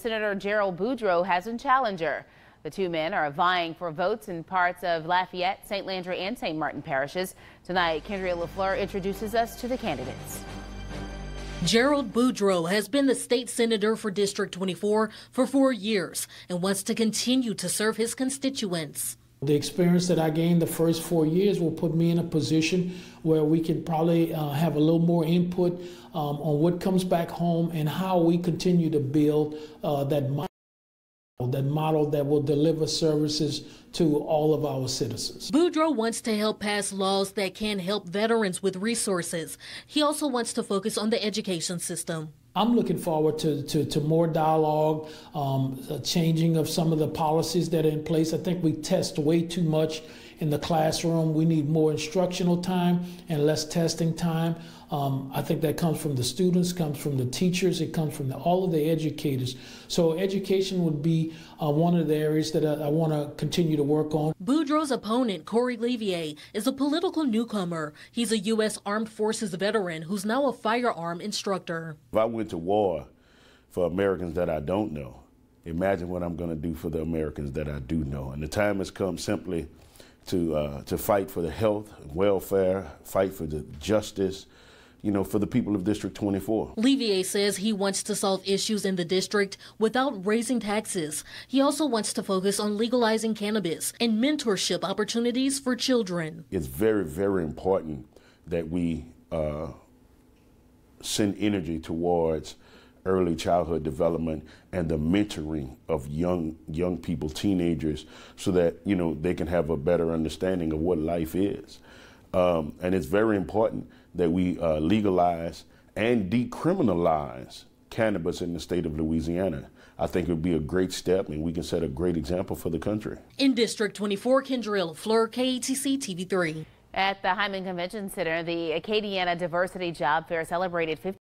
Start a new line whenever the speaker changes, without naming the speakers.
Senator Gerald Boudreaux has a challenger. The two men are vying for votes in parts of Lafayette, St. Landry, and St. Martin parishes. Tonight, Kendria LaFleur introduces us to the candidates.
Gerald Boudreaux has been the state senator for District 24 for four years and wants to continue to serve his constituents.
The experience that I gained the first four years will put me in a position where we can probably uh, have a little more input um, on what comes back home and how we continue to build uh, that model, that model that will deliver services to all of our citizens.
Boudreaux wants to help pass laws that can help veterans with resources. He also wants to focus on the education system.
I'm looking forward to, to, to more dialogue, um, changing of some of the policies that are in place. I think we test way too much in the classroom. We need more instructional time and less testing time. Um, I think that comes from the students, comes from the teachers, it comes from the, all of the educators. So education would be uh, one of the areas that I, I want to continue to work on.
Boudreaux's opponent, Corey Levier, is a political newcomer. He's a U.S. Armed Forces veteran who's now a firearm instructor.
If I went to war for Americans that I don't know, imagine what I'm going to do for the Americans that I do know. And the time has come simply to uh, to fight for the health, welfare, fight for the justice, you know, for the people of District 24.
Levier says he wants to solve issues in the district without raising taxes. He also wants to focus on legalizing cannabis and mentorship opportunities for children.
It's very, very important that we uh, send energy towards early childhood development and the mentoring of young young people, teenagers, so that you know they can have a better understanding of what life is. Um, and it's very important that we uh, legalize and decriminalize cannabis in the state of Louisiana. I think it would be a great step, and we can set a great example for the country.
In District 24, Kendria LaFleur, KATC TV3.
At the Heymann Convention Center, the Acadiana Diversity Job Fair celebrated 50